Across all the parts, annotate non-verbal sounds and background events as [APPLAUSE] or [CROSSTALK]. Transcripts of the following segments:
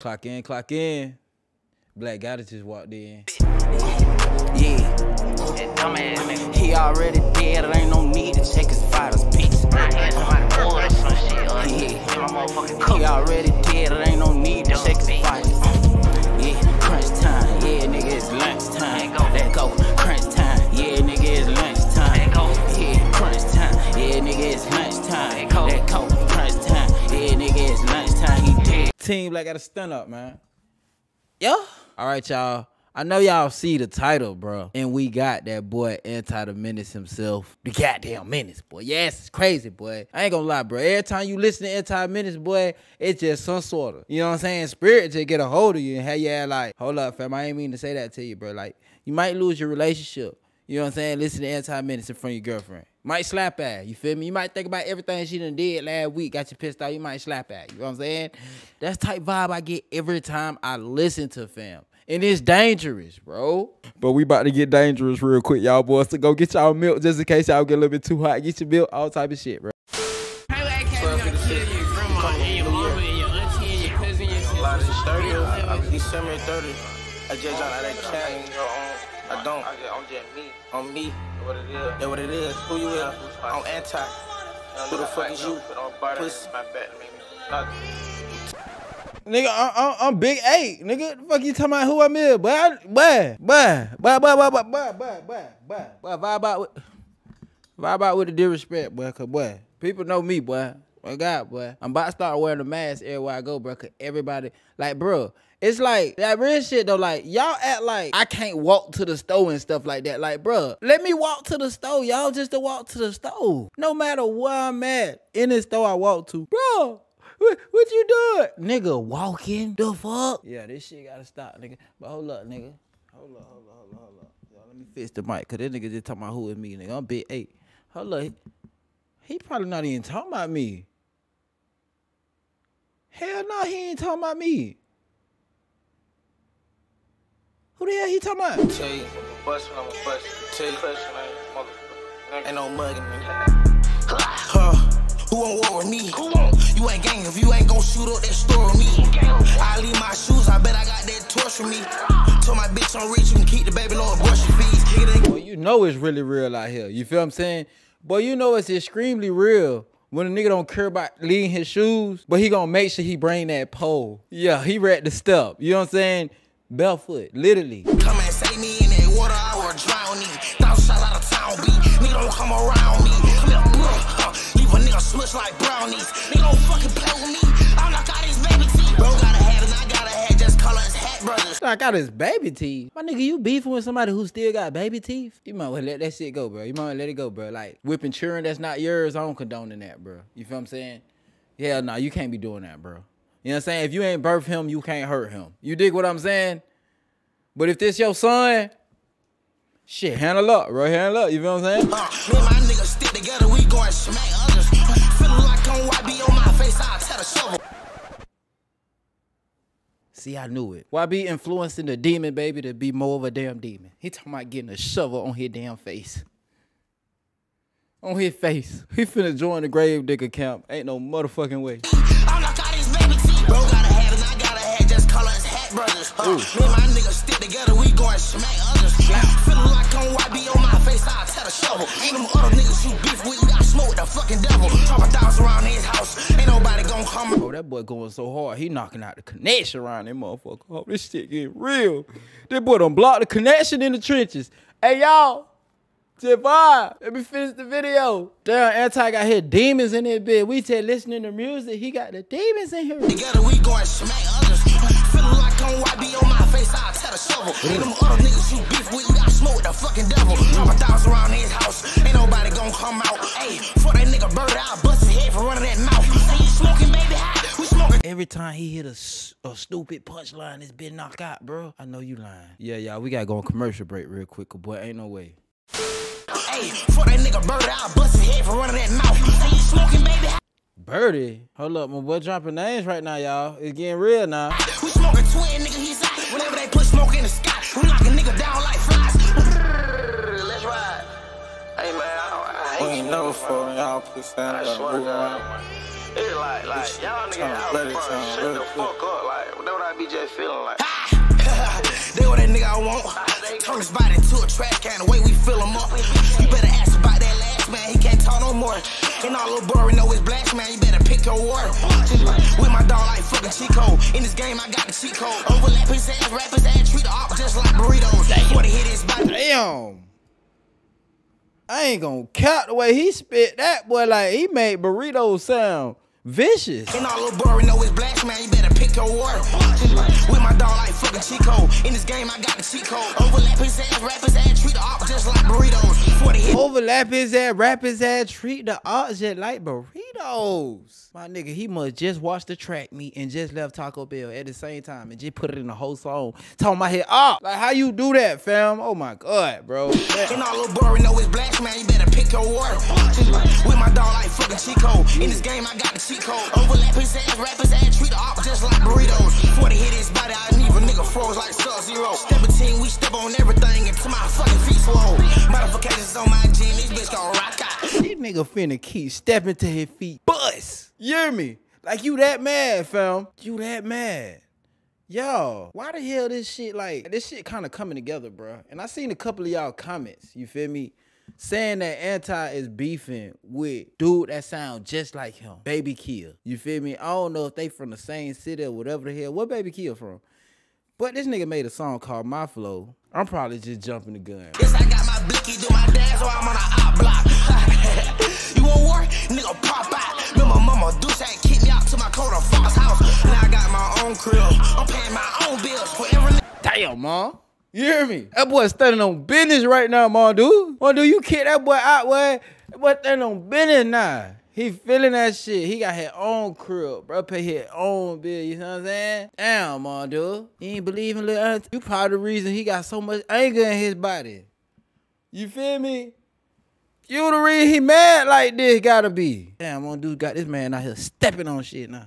Clock in, clock in. Black Gatti just walked in. Yeah. He already dead, it ain't no need to check his vitals, bitch. Yeah. He already dead, it ain't no need to check his vitals. Yeah, crunch time, yeah, nigga, it's lunch time. Let go, Team Black Gatti stand up, man. Yeah. All right, y'all. I know y'all see the title, bro. And we got that boy Anti the Menace himself. The goddamn menace, boy. Yes, it's crazy, boy. I ain't gonna lie, bro. Every time you listen to Anti Menace, boy, it's just some sort of, you know what I'm saying? Spirit to get a hold of you and have act like, hold up, fam. I ain't mean to say that to you, bro. Like, you might lose your relationship. You know what I'm saying? Listen to Anti Menace in front of your girlfriend. Might slap at you feel me? You might think about everything she done did last week, got you pissed off. You might slap at you know what I'm saying? That's type vibe I get every time I listen to fam. And it's dangerous, bro. But we about to get dangerous real quick, y'all boys. So go get y'all milk just in case y'all get a little bit too hot. Get your milk, all type of shit, bro. Uh, December 30. I just got out of that county. I don't. I'm just me. On me. What it is. Yeah, what it is. Who you is? I'm anti. Who the fuck is you? Pussy. Nigga, I, I, I'm big eight. Nigga, the fuck you talking about who I'm is? Boy, I, boy, boy, boy, boy, boy, boy, boy, boy, boy, boy, boy, vibe out with, vibe out with the disrespect, boy, cause boy, people know me, boy. My God, boy, I'm about to start wearing a mask everywhere I go, bro, cause everybody, like, bro, it's like that real shit though. Like y'all act like I can't walk to the store and stuff like that. Like, bro, let me walk to the store. Y'all just to walk to the store. No matter where I'm at, in the store I walk to, bro. What, what you doing? Nigga walking? The fuck? Yeah, this shit gotta stop, nigga. But hold up, nigga. Hold up, hold up, hold up, hold up. Yo, let me fix the mic, cause this nigga just talking about who is me, nigga. I'm big eight. Hold up. He, he probably not even talking about me. Hell no, he ain't talking about me. Who the hell he talking about? Tell you, bust when I'm a bust. Tell you, question, motherfucker. Ain't no mugging me. Huh? Who won't war with me? You ain't gang if you ain't gon' shoot up that store with me. I leave my shoes, I bet I got that torch for me. Told my bitch I'm rich, you can keep the baby Lord brush your feet. Boy, you know it's really real out here. You feel what I'm saying? Boy, you know it's extremely real when a nigga don't care about leaving his shoes, but he gonna make sure he bring that pole. Yeah, he read the step. You know what I'm saying? Barefoot, literally. Come and save me in that water, I will drown me. Thousand shots out of town, B. Nigga don't come around me. Come here, bro. Uh, leave a nigga smush like brownies. Nigga don't fucking play with me. I'm like, got his baby teeth. Bro got a hat and I got a hat, just call us Hat Brothers. I got his baby teeth. My nigga, you beefing with somebody who still got baby teeth? You might well let that shit go, bro. You might well let it go, bro. Like whipping children that's not yours, I don't condone in that, bro. You feel what I'm saying? Yeah, no, you can't be doing that, bro. You know what I'm saying? If you ain't birth him, you can't hurt him. You dig what I'm saying? But if this your son, shit, handle up, bro. Handle up. You feel what I'm saying? Uh, me and my niggas stick together, we going smack others. Feeling like I'm YB on my face, I'll tell the shovel. See, I knew it. YB influencing the demon, baby, to be more of a damn demon? He talking about getting a shovel on his damn face. On his face. He finna join the grave digger camp. Ain't no motherfucking way. Brothers. Uh, me and my niggas stick together, we going smack others. Feeling like I'm YB on my face, I'll tell the shovel. Them other niggas you beef with, you got smoke with the fucking devil. Drop a thousand around his house, ain't nobody gonna come. Oh, that boy going so hard, he knocking out the connection around that motherfucker. Oh, this shit getting real. This boy done blocked the connection in the trenches. Hey, y'all. Tip five. Let me finish the video. Damn, Anti got here demons in that bed. We said listening to music, he got the demons in here. Together we going smack others. Feeling like YB on my face, I'll tell the shovel. Them other niggas you beef with, you got smoke the fucking devil. Drop a thousand around his house, ain't nobody gonna come out. Hey, for that nigga bird, I'll bust his head for running that mouth. Say you smoking, baby, high. We smoking. Every time he hit a, a stupid punchline, it's been knocked out, bro. I know you lying. Yeah, y'all, we gotta go on commercial break real quick, 'cause boy, ain't no way. Hey, for that nigga bird, I'll bust his head for running that mouth. Say you smoking, baby, high. Birdie, hold up, my boy dropping names right now, y'all. It's getting real now. We smoking twin, nigga, he's out. Whenever they put smoke in the sky, we knock a nigga down like flies. Let's ride. Hey, man, I, I hate We ain't never falling, y'all pussy. I I swear to God, man. It's like, like, y'all niggas out let it front. Shut the fuck up. Like, that's what I be just feeling like. [LAUGHS] they what that nigga I want. Turn his body into a trash can, the way we fill him up. You better ask about that last man, he can't talk no more. And all little know his blast man, you better pick your word. With my dog like fucking Chico. In this game, I got the. Overlap his ass, rap his ass, treat the just like burritos. They hit. Damn. I ain't gonna count the way he spit that boy. Like he made burrito sound vicious. And all little boy know his blast man, you better pick your word. With my dog like fucking Chico. In this game, I got the code. Overlap his ass, rap his ass, treat the op just like burritos. Before they hit Overlap his ass, rap his ass, treat the object like burritos. My nigga, he must just watch the track meet and just left Taco Bell at the same time and just put it in the whole song. Talking my head up. Like how you do that, fam? Oh my god, bro. And all little boy know his blast man, you better pick your word. With my dog like fucking Chico. In this game, I got the cheat code. Overlap his ass, ass, treat the just like burritos. Before they hit his body, I a nigga froze like Sub Zero. Step a team, we step on everything until my fucking feet swole. Modifications on my gym, this bitch gon' rock out. This nigga finna keep stepping to his feet. Bust. You hear me? Like you that mad, fam. You that mad. Yo, why the hell this shit like this shit kind of coming together, bro? And I seen a couple of y'all comments, you feel me? Saying that anti is beefing with dude that sound just like him, Baby Kia. You feel me? I don't know if they from the same city or whatever the hell. What Baby Kia from? But this nigga made a song called My Flow. I'm probably just jumping the gun. Yes, I got my blicky, do my dance while I'm on a op block. [LAUGHS] you want war? Nigga pop out. Remember mama Deuce had kicked me out to my corner Fox house. Now I got my own crib. I'm paying my own bills for every. Damn, mom. You hear me? That boy standing on business right now, mom, dude. Mom, dude, you kick that boy out, boy. That boy standing on business now. He feeling that shit. He got his own crib, bro. Pay his own bill. You know what I'm saying? Damn, mom, dude. He ain't believing little auntie. You probably the reason he got so much anger in his body. You feel me? You the reason he mad like this gotta be. Damn, mom, dude got this man out here stepping on shit now.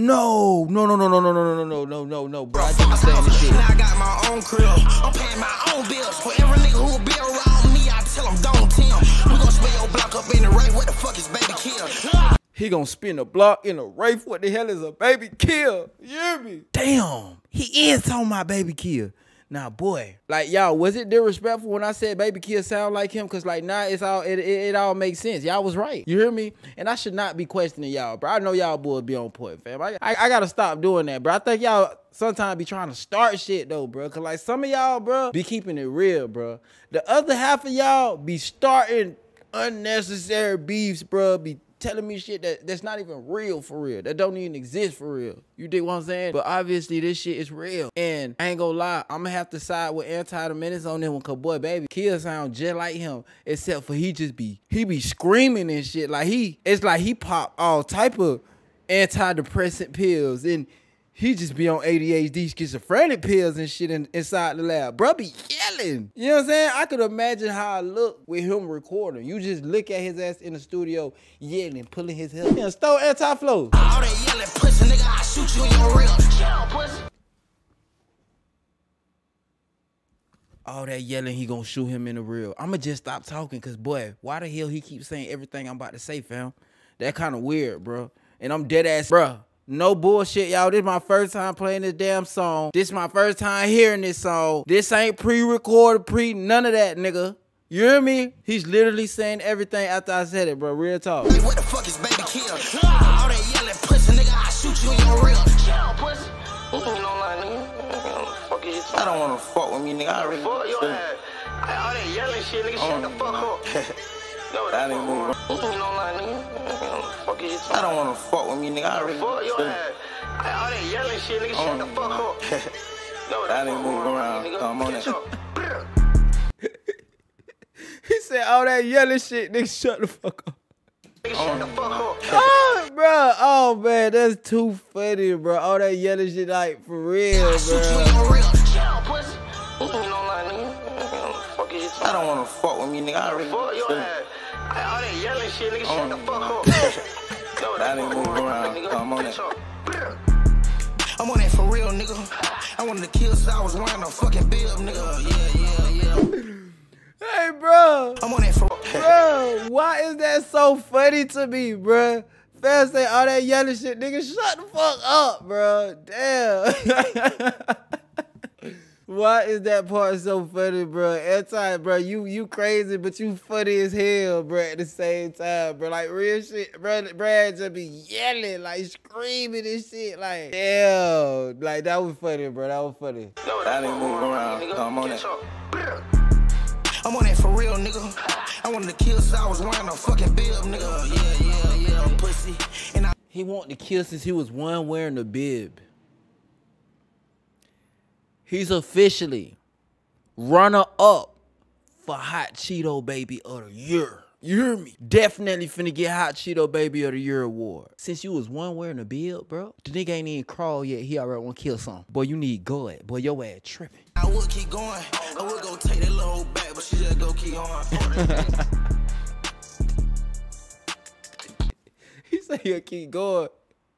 No, no, no, no, no, no, no, no, no, no, no, no, bro. I just saying this shit. I got my own crib. I'm paying my own bills. For every nigga who be around me, I tell him don't Tim. We gon' spray your block up in the rain. Where the fuck is Baby Kia? He gonna spin a block in a Wraith. What the hell is a Baby Kia? You hear me? Damn, he is talking about Baby Kia. Now, boy, like y'all, was it disrespectful when I said Baby Kia sound like him? Cause like now it's all it, it, it all makes sense. Y'all was right. You hear me? And I should not be questioning y'all, bro. I know y'all boys be on point, fam. I, I, I gotta stop doing that, bro. I think y'all sometimes be trying to start shit though, bro. Cause like some of y'all, bro, be keeping it real, bro. The other half of y'all be starting unnecessary beefs, bro. Be telling me shit that that's not even real for real. That don't even exist for real. You dig what I'm saying? But obviously this shit is real. And I ain't gonna lie, I'm gonna have to side with anti the menace on this one. Cause boy, Baby Kia sound just like him. Except for he just be he be screaming and shit. Like he it's like he pop all type of antidepressant pills and he just be on ADHD schizophrenic pills and shit in, inside the lab. Bruh be yelling. You know what I'm saying? I could imagine how I look with him recording. You just look at his ass in the studio yelling, pulling his hair. Yeah, stole anti-flow. All that yelling pussy, nigga, I shoot you in your ribs. Up, pussy. All that yelling, he gonna shoot him in the real. I'ma just stop talking, cause boy, why the hell he keep saying everything I'm about to say, fam? That kind of weird, bro. And I'm dead ass, bruh. No bullshit, y'all. This my first time playing this damn song. This my first time hearing this song. This ain't pre-recorded, pre none of that, nigga. You hear me? He's literally saying everything after I said it, bro. Real talk. Hey, where the fuck is Baby Kia? Ah, all that yelling pussy, nigga, I shoot you in your ribs. Shut pussy. You know, like, nigga, fuck is you talking I don't wanna fuck with me, nigga. I already Fuck your ass. All that yelling shit, nigga, shut the fuck up. [LAUGHS] No, I didn't move. You know what I? Fuck is you talking? I don't wanna fuck with me, nigga. I already. Fuck your ass. All that yelling shit, nigga. Shut the oh, fuck up. No, I didn't move around. Come on. [LAUGHS] He said all that yelling shit, nigga. Shut the fuck up. Oh. oh, bro. Oh, man. That's too funny, bro. All that yelling shit, like, for real, bro. I don't want to fuck with me, nigga. I already. Fuck your ass. Hey, All that yelling shit, nigga, oh. shut the fuck up. [LAUGHS] Know what That the ain't moving around. I'm on Catch I'm on that for real, nigga. I wanted to kill since I was wearing a fucking bib, nigga. Yeah, yeah, yeah. Hey, bro. I'm on that for Bro, why is that so funny to me, bro? Fast say all that yelling shit, nigga. Shut the fuck up, bro. Damn. [LAUGHS] why is that part so funny, bro? Anti, bro, you you crazy, but you funny as hell, bro. At the same time, bro. Like real shit, bro. Brad just be yelling, like screaming and shit, like damn. Like that was funny, bro. That was funny. I didn't move around. I'm on that. I'm on that for real, nigga. I wanted to kill since I was wearing a fucking bib, nigga. Yeah, yeah, yeah, I'm pussy. And I He wanted to kill since he was one wearing the bib. He's officially runner up for Hot Cheeto Baby of the Year. You hear me? Definitely finna get Hot Cheeto Baby of the Year award. Since you was one wearing a bib, bro, the nigga ain't even crawl yet. He already wanna kill something. Boy, you need God. Boy, your ass tripping. I would keep going. I would go take that little back, but she just go keep on. [LAUGHS] He said he'll keep going.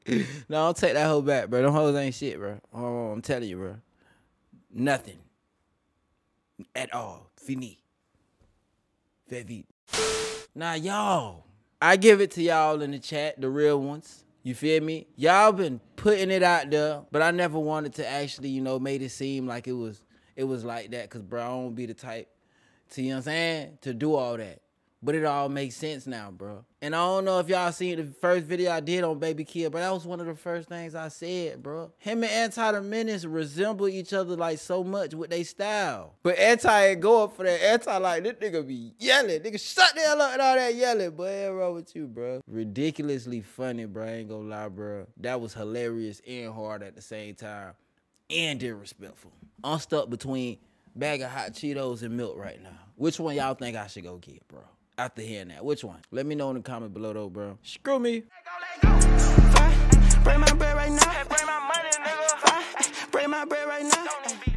no, don't take that hoe back, bro. Them hoes ain't shit, bro. Oh, I'm telling you, bro. Nothing. At all. Fini. Very. Now, y'all, I give it to y'all in the chat, the real ones. You feel me? Y'all been putting it out there, but I never wanted to actually, you know, made it seem like it was it was like that. Cause bro, I don't be the type to, you know what I'm saying, to do all that. But it all makes sense now, bro. And I don't know if y'all seen the first video I did on Baby Kia, but that was one of the first things I said, bro. Him and Anti the Menace resemble each other like so much with their style. But Anti ain't going for that. Anti like, this nigga be yelling. Nigga, shut the hell up and all that yelling. But what's wrong with you, bro? Ridiculously funny, bro. I ain't gonna lie, bro. That was hilarious and hard at the same time. And disrespectful. I'm stuck between bag of hot Cheetos and milk right now. Which one y'all think I should go get, bro? After hearing that, which one? Let me know in the comment below, though, bro. Screw me. Bring my bread right now. Bring my money, nigga. Bring my bread right now.